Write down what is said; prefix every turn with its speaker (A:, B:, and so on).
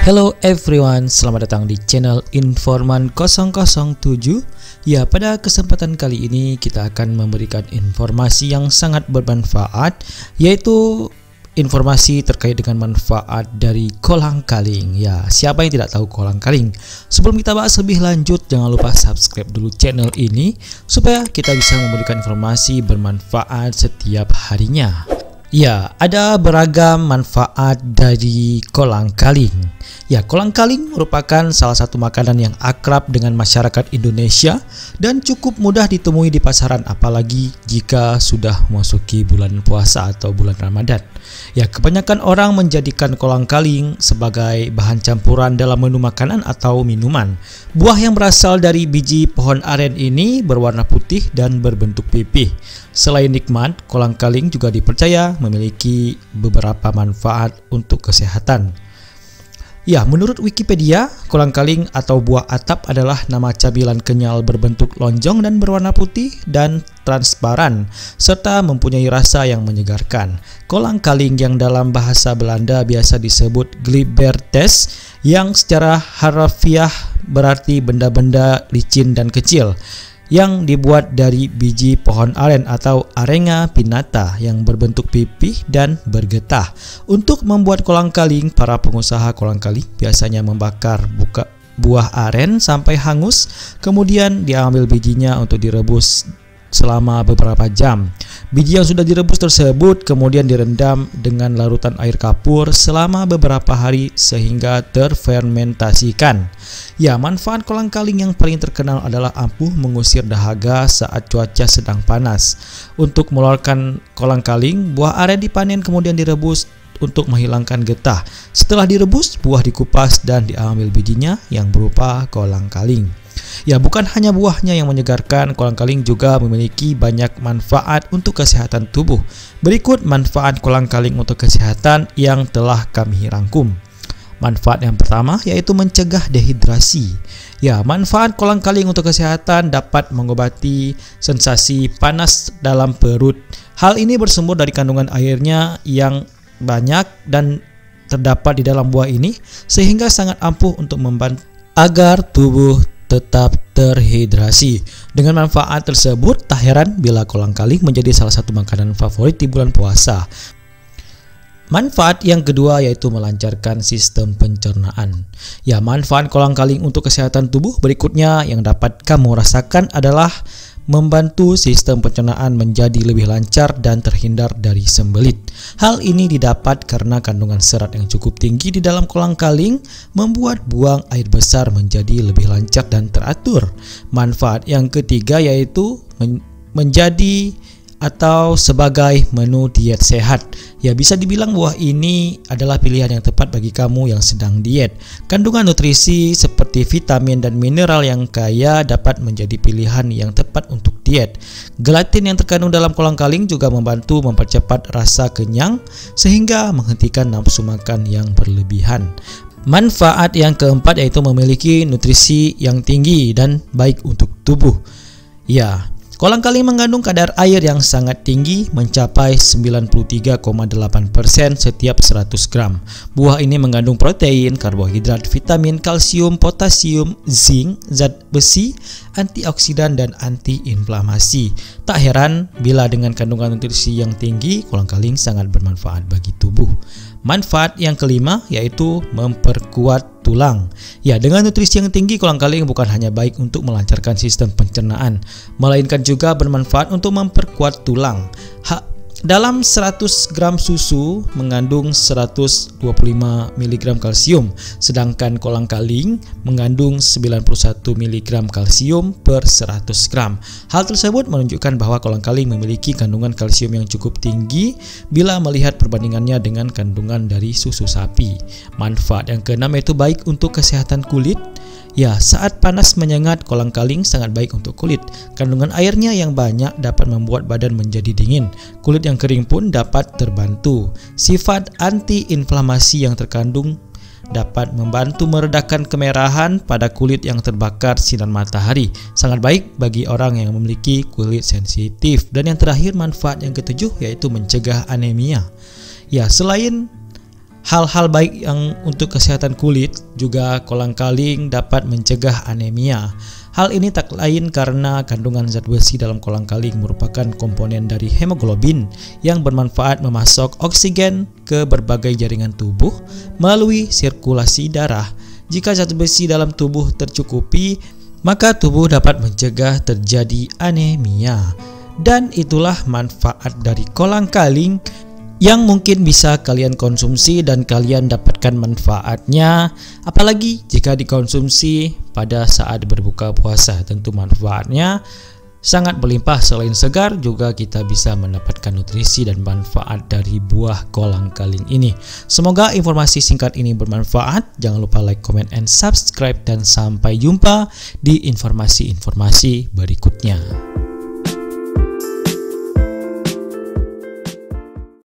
A: Hello everyone, selamat datang di channel Informan 007 Ya, pada kesempatan kali ini kita akan memberikan informasi yang sangat bermanfaat Yaitu informasi terkait dengan manfaat dari kolang kaling. Ya, siapa yang tidak tahu kolang kaling? Sebelum kita bahas lebih lanjut, jangan lupa subscribe dulu channel ini Supaya kita bisa memberikan informasi bermanfaat setiap harinya Ya, ada beragam manfaat dari kolang kaling. Ya, kolang kaling merupakan salah satu makanan yang akrab dengan masyarakat Indonesia dan cukup mudah ditemui di pasaran apalagi jika sudah memasuki bulan puasa atau bulan Ramadan. Ya, kebanyakan orang menjadikan kolang kaling sebagai bahan campuran dalam menu makanan atau minuman. Buah yang berasal dari biji pohon aren ini berwarna putih dan berbentuk pipih. Selain nikmat, kolang kaling juga dipercaya memiliki beberapa manfaat untuk kesehatan. Ya, menurut Wikipedia, kolang kaling atau buah atap adalah nama camilan kenyal berbentuk lonjong dan berwarna putih dan transparan, serta mempunyai rasa yang menyegarkan. Kolang kaling yang dalam bahasa Belanda biasa disebut glibertes, yang secara harafiah berarti benda-benda licin dan kecil yang dibuat dari biji pohon aren atau Arenga pinnata yang berbentuk pipih dan bergetah. Untuk membuat kolang kaling, para pengusaha kolang kaling biasanya membakar buka buah aren sampai hangus, kemudian diambil bijinya untuk direbus selama beberapa jam. Biji yang sudah direbus tersebut kemudian direndam dengan larutan air kapur selama beberapa hari sehingga terfermentasikan. Ya, manfaat kolang kaling yang paling terkenal adalah ampuh mengusir dahaga saat cuaca sedang panas. Untuk mengeluarkan kolang kaling, buah aren dipanen kemudian direbus untuk menghilangkan getah. Setelah direbus, buah dikupas dan diambil bijinya yang berupa kolang kaling. Ya, bukan hanya buahnya yang menyegarkan, kolang kaling juga memiliki banyak manfaat untuk kesehatan tubuh. Berikut manfaat kolang kaling untuk kesehatan yang telah kami rangkum. Manfaat yang pertama yaitu mencegah dehidrasi. Ya, manfaat kolang kaling untuk kesehatan dapat mengobati sensasi panas dalam perut. Hal ini bersumber dari kandungan airnya yang banyak dan terdapat di dalam buah ini sehingga sangat ampuh untuk membantu agar tubuh tetap terhidrasi. Dengan manfaat tersebut, tak heran bila kolang kaling menjadi salah satu makanan favorit di bulan puasa. Manfaat yang kedua yaitu melancarkan sistem pencernaan. Ya, manfaat kolang kaling untuk kesehatan tubuh berikutnya yang dapat kamu rasakan adalah membantu sistem pencernaan menjadi lebih lancar dan terhindar dari sembelit. Hal ini didapat karena kandungan serat yang cukup tinggi di dalam kolang kaling membuat buang air besar menjadi lebih lancar dan teratur. Manfaat yang ketiga yaitu men menjadi atau sebagai menu diet sehat. Ya bisa dibilang buah ini adalah pilihan yang tepat bagi kamu yang sedang diet. Kandungan nutrisi seperti vitamin dan mineral yang kaya dapat menjadi pilihan yang tepat untuk diet. Gelatin yang terkandung dalam kolang kaling juga membantu mempercepat rasa kenyang sehingga menghentikan nafsu makan yang berlebihan. Manfaat yang keempat yaitu memiliki nutrisi yang tinggi dan baik untuk tubuh. Ya, Kolang kaling mengandung kadar air yang sangat tinggi mencapai 93,8% setiap 100 gram. Buah ini mengandung protein, karbohidrat, vitamin, kalsium, potasium, zinc, zat besi, antioksidan dan antiinflamasi. Tak heran bila dengan kandungan nutrisi yang tinggi, kolang kaling sangat bermanfaat bagi tubuh. Manfaat yang kelima yaitu memperkuat tulang. Ya, dengan nutrisi yang tinggi kolang kaling bukan hanya baik untuk melancarkan sistem pencernaan, melainkan juga bermanfaat untuk memperkuat tulang. Hak dalam 100 gram susu mengandung 125 mg kalsium, sedangkan kolang kaling mengandung 91 mg kalsium per 100 gram. Hal tersebut menunjukkan bahwa kolang kaling memiliki kandungan kalsium yang cukup tinggi bila melihat perbandingannya dengan kandungan dari susu sapi. Manfaat yang keenam yaitu baik untuk kesehatan kulit, Ya, saat panas menyengat, kolang kaling sangat baik untuk kulit. Kandungan airnya yang banyak dapat membuat badan menjadi dingin. Kulit yang kering pun dapat terbantu. Sifat anti-inflamasi yang terkandung dapat membantu meredakan kemerahan pada kulit yang terbakar sinar matahari. Sangat baik bagi orang yang memiliki kulit sensitif. Dan yang terakhir manfaat yang ketujuh yaitu mencegah anemia. Ya, selain hal-hal baik yang untuk kesehatan kulit juga kolang-kaling dapat mencegah anemia. Hal ini tak lain karena kandungan zat besi dalam kolang-kaling merupakan komponen dari hemoglobin yang bermanfaat memasok oksigen ke berbagai jaringan tubuh melalui sirkulasi darah. Jika zat besi dalam tubuh tercukupi, maka tubuh dapat mencegah terjadi anemia. Dan itulah manfaat dari kolang-kaling yang mungkin bisa kalian konsumsi dan kalian dapatkan manfaatnya apalagi jika dikonsumsi pada saat berbuka puasa. Tentu manfaatnya sangat berlimpah selain segar juga kita bisa mendapatkan nutrisi dan manfaat dari buah kolang kaling ini. Semoga informasi singkat ini bermanfaat. Jangan lupa like comment and subscribe. Dan sampai jumpa di informasi-informasi berikutnya